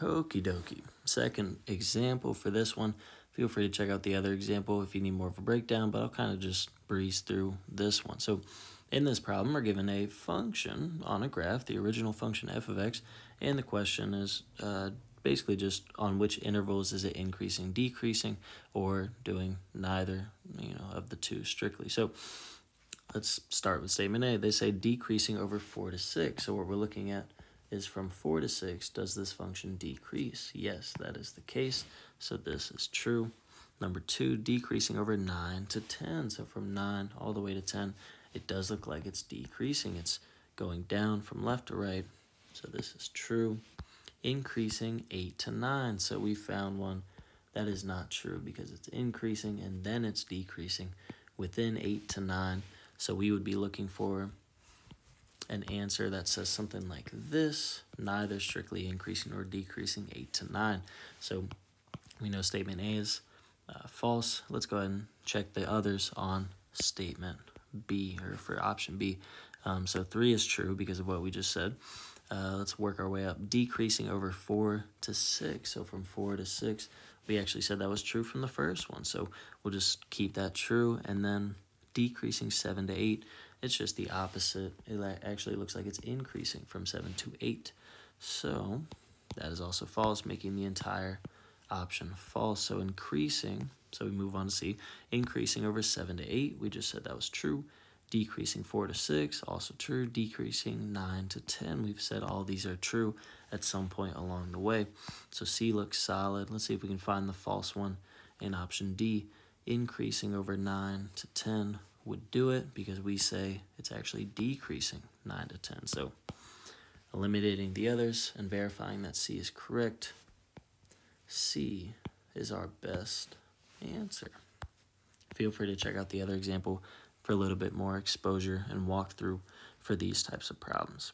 Okie dokie. Second example for this one. Feel free to check out the other example if you need more of a breakdown, but I'll kind of just breeze through this one. So in this problem, we're given a function on a graph, the original function f of x, and the question is uh, basically just on which intervals is it increasing, decreasing, or doing neither, you know, of the two strictly. So let's start with statement A. They say decreasing over 4 to 6. So what we're looking at is from 4 to 6, does this function decrease? Yes, that is the case, so this is true. Number 2, decreasing over 9 to 10. So from 9 all the way to 10, it does look like it's decreasing. It's going down from left to right, so this is true. Increasing 8 to 9, so we found one that is not true because it's increasing and then it's decreasing within 8 to 9. So we would be looking for an answer that says something like this, neither strictly increasing or decreasing 8 to 9. So we know statement A is uh, false. Let's go ahead and check the others on statement B, or for option B. Um, so 3 is true because of what we just said. Uh, let's work our way up. Decreasing over 4 to 6. So from 4 to 6, we actually said that was true from the first one. So we'll just keep that true. And then decreasing 7 to 8 it's just the opposite. It actually looks like it's increasing from 7 to 8. So that is also false, making the entire option false. So increasing, so we move on to C, increasing over 7 to 8, we just said that was true. Decreasing 4 to 6, also true. Decreasing 9 to 10, we've said all these are true at some point along the way. So C looks solid. Let's see if we can find the false one in option D. Increasing over 9 to 10, would do it because we say it's actually decreasing 9 to 10. So eliminating the others and verifying that C is correct, C is our best answer. Feel free to check out the other example for a little bit more exposure and walkthrough for these types of problems.